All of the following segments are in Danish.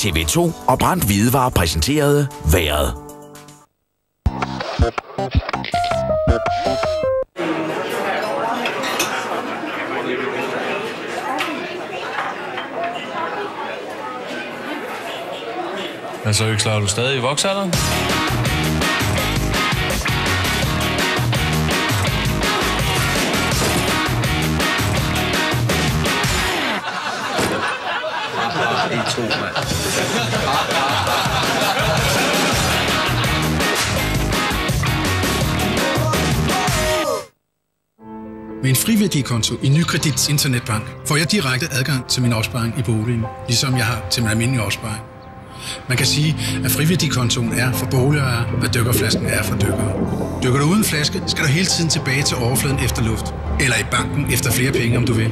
TV2 og Brandt Hvidevarer præsenterede Været. Hvad så, Øksler? Er du stadig i voksalderen? I to, mand. Med en friværdikonto i Nykredits internetbank får jeg direkte adgang til min opsparing i boligen, ligesom jeg har til min almindelige opsparing. Man kan sige, at friværdikontoen er for boligejere, hvad dykkerflasken er for dykkere. Dykker du uden flaske, skal du hele tiden tilbage til overfladen efter luft. Eller i banken efter flere penge, om du vil.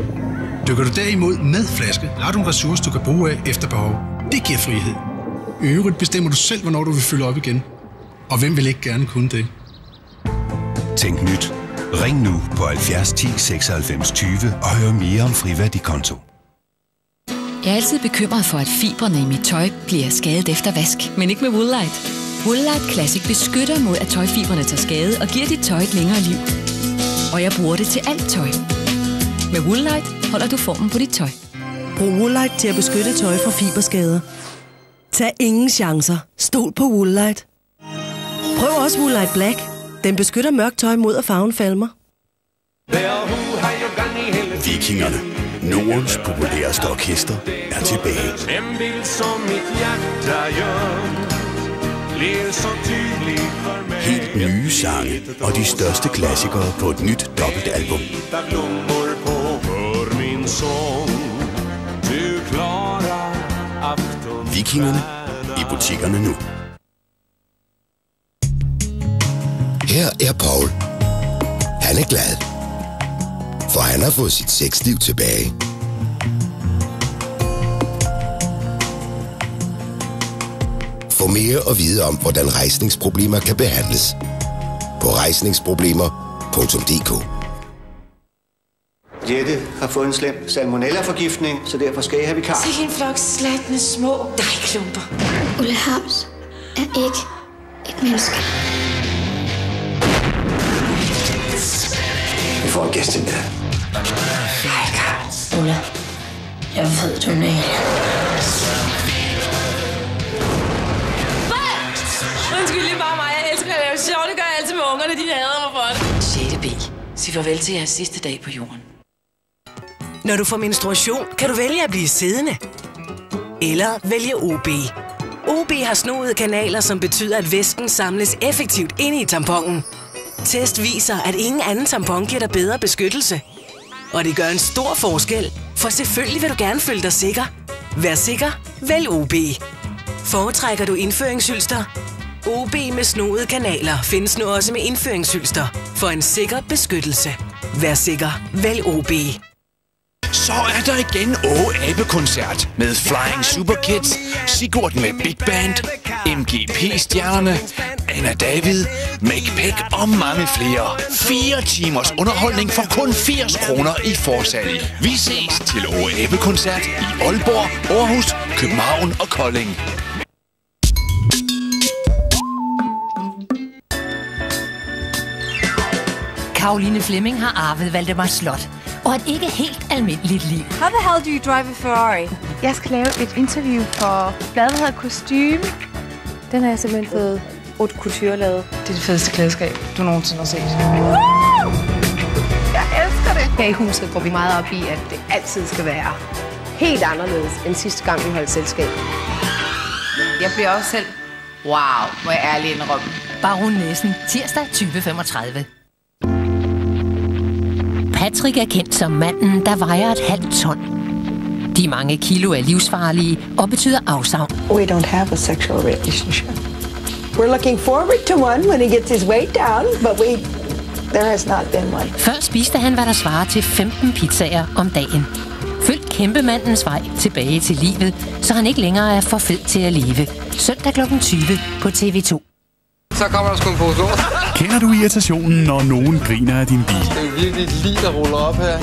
Dykker du derimod med flaske, har du en ressource, du kan bruge af efter behov. Det giver frihed. I øvrigt bestemmer du selv, hvornår du vil fylde op igen. Og hvem vil ikke gerne kunne det? Tænk nyt. Ring nu på 70 10 96 20 og hør mere om friværdikonto. Jeg er altid bekymret for, at fibrene i mit tøj bliver skadet efter vask, men ikke med Woolite. Woolite Classic beskytter mod, at tøjfibrene tager skade og giver dit tøj et længere liv. Og jeg bruger det til alt tøj. Med Woolite holder du formen på dit tøj. Brug Woolite til at beskytte tøj fra fiberskader. Tag ingen chancer. Stol på Woolite. Prøv også Woolite Black. Den beskytter mørkt tøj mod at farven falmer. Vikingerne. Nordens populæreste orkester er tilbage. Helt nye sange og de største klassikere på et nyt dobbeltalbum. Sång Du klara afton Vikingerne i butikkerne nu. Her er Paul. Han er glad. For han har fået sit sexliv tilbage. Få mere at vide om, hvordan rejsningsproblemer kan behandles. På rejsningsproblemer.dk Jette har fået en slem salmonella-forgiftning, så derfor skal jeg have vikar. Se en flok slatne små dejklumper. Ulle Hams er ikke et menneske. Vi får en gæst ind der. Hej, Karl. Ulla, jeg ved, du er en Undskyld, det er bare mig. Jeg elsker at lave sjov. Det gør jeg altid med ungerne. De hader mig for det. 6. B. Sig farvel til jeres sidste dag på jorden. Når du får menstruation, kan du vælge at blive siddende. Eller vælge OB. OB har snoede kanaler, som betyder, at væsken samles effektivt ind i tamponen. Test viser, at ingen anden tampon giver dig bedre beskyttelse. Og det gør en stor forskel, for selvfølgelig vil du gerne føle dig sikker. Vær sikker, vælg OB. Foretrækker du indføringshylster? OB med snoede kanaler findes nu også med indføringshylster for en sikker beskyttelse. Vær sikker, vælg OB. Så er der igen Åge Abe-koncert med Flying Super Kids, Sigurd med Big Band, MGP-stjernerne, Anna David, Make Pick og mange flere. Fire timers underholdning for kun 80 kroner i forsalg. Vi ses til Åge Abe-koncert i Aalborg, Aarhus, København og Kolding. Karoline Flemming har arvet Valdemar Slot og et ikke helt almindeligt liv. How the hell do you drive a Ferrari? Jeg skal lave et interview for bladet, der hedder Kostyme. Den har jeg simpelthen fået haute couture lavet. Det er det fedeste klædeskab, du nogensinde har set. Jeg elsker det! Her i huset går vi meget op i, at det altid skal være helt anderledes end sidste gang, vi holdt selskab. Jeg bliver også selv, wow, må jeg ærligt indrømme. Baron Næsen, tirsdag 2035. Patrick er kendt som manden, der vejer et halvt ton. De mange kilo er livsfarlige og betyder afsavn. We don't have a sexual relationship. We're looking forward to one when he gets his weight down, but we there has not been one. Før spiste han, hvad der svarer til 15 pizzaer om dagen. Følg kæmpemandens vej tilbage til livet, så han ikke længere er for fed til at leve. Søndag kl. 20 på TV2. Så kommer der sgu en pose Kender du irritationen, når nogen griner af din bil? Det er virkelig lige, der ruller op her.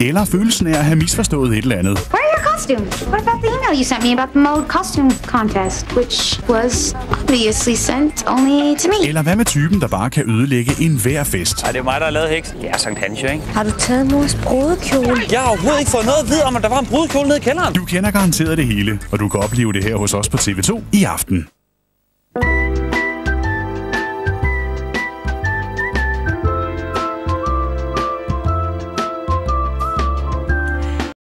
Eller følelsen af at have misforstået et eller andet. Where are your costumes? What about the email you sent me about the mode costume contest, which was obviously sent only to me? Eller hvad med typen, der bare kan ødelægge enhver fest? Ej, det er mig, der har lavet heksen. Ja, Sankt Hans ikke? Har du taget mors brudekjole? Jeg har overhovedet ikke fået noget at vide om, at der var en brudekjole nede i kælderen. Du kender garanteret det hele, og du kan opleve det her hos os på TV2 i aften.